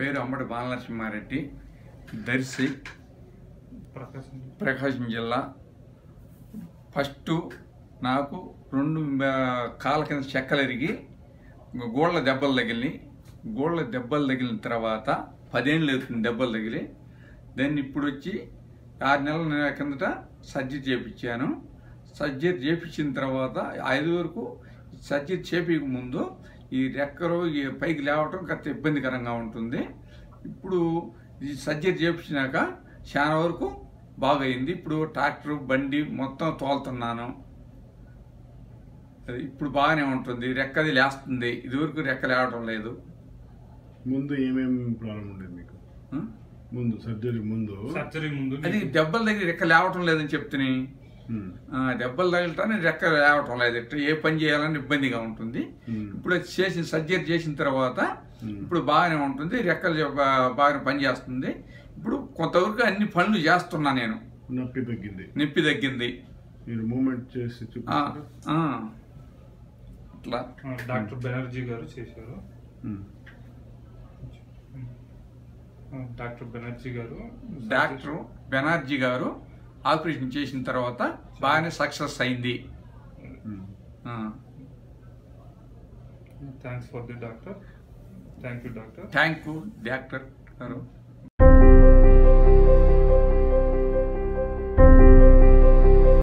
పేరు అంబటి బాలనరసింహారెడ్డి దర్శి ప్రకాశం ప్రకాశం జిల్లా. ఫస్ట్ నాకు రెండు కాల కాళ్ళ కింద చెక్కలు ఎరిగి గోళ్ళ దెబ్బలు తగిలి గోళ్ళ దెబ్బలు తగిలిన తర్వాత పదేళ్ళు అవుతుంది దెబ్బలు తగిలి దాన్ని ఇప్పుడు వచ్చి ఆరు నెలల కిందట సర్జరీ చేపించాను సర్జరీ చేపించిన తర్వాత ఐదు వరకు సర్జరీ చేపించక ముందు ఈ రెక్కలు ఈ పైకి లేవటం కాస్త ఇబ్బందికరంగా ఉంటుంది. ఇప్పుడు ఈ సర్జరీ చేపించినాక చాలా వరకు బాగయింది. ఇప్పుడు ట్రాక్టర్ బండి మొత్తం తోలుతున్నాను. అది ఇప్పుడు బాగానే ఉంటుంది. రెక్కది లేస్తుంది. ఇదివరకు రెక్క లేవటం లేదు. ముందు ఏమేమి ప్రాబ్లం ఉండేది మీకు? ముందు సర్జరీ ముందు. సర్జరీ ముందు అది దెబ్బల దగ్గర రెక్క లేవటం లేదని చెప్తుని. ఉమ్, దెబ్బలు తగిలటానికి రెక్క లేవటం లేదు. ఇట్లా ఏ పని చేయాలని ఇబ్బందిగా ఉంటుంది. ఇప్పుడు చేసిన సర్జరీ చేసిన తర్వాత. ఇప్పుడు బాగానే ఉంటుంది. రెక్కలు బాగానే పనిచేస్తుంది ఇప్పుడు కొంతవరకు అన్ని పనులు చేస్తున్నా నేను. నొప్పి తగ్గింది. నొప్పి తగ్గింది. మీరు మూమెంట్ చేసి. ఇట్లా. డాక్టర్ బెనర్జీ గారు చేశారు. డాక్టర్ బెనర్జీ గారు డాక్టర్ బెనర్జీ గారు ఆపరేషన్ చేసిన తర్వాత బాగానే సక్సెస్ అయింది. Thanks for the doctor thank you doctor thank you doctor గారు